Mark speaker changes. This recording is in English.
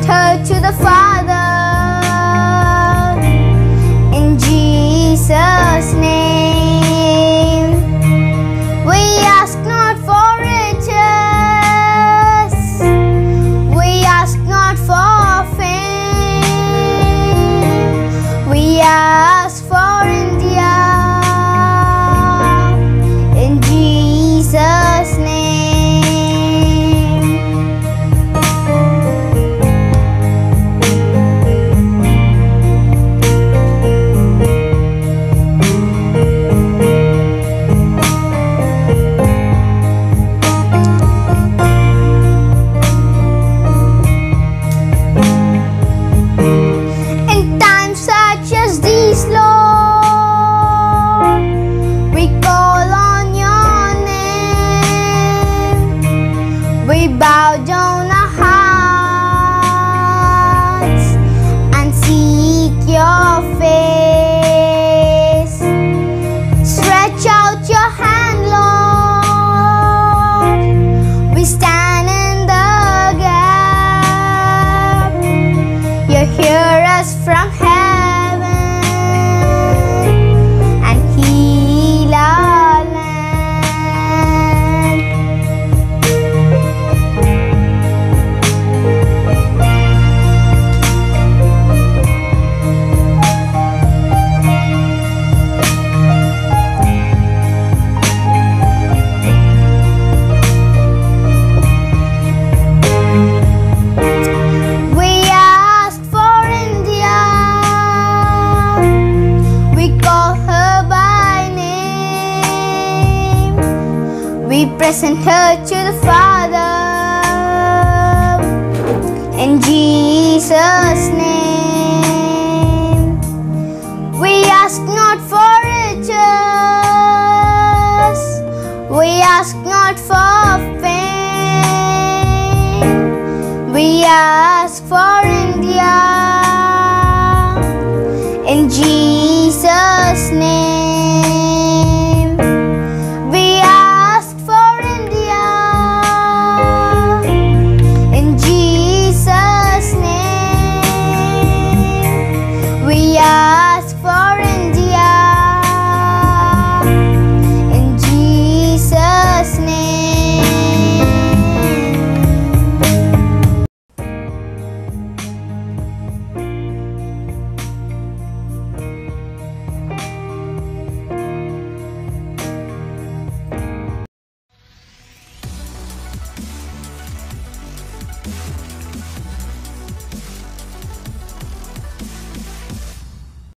Speaker 1: her to the Father. iba. We present her to the Father in Jesus' name. We ask not for riches, we ask not for fame, we ask for.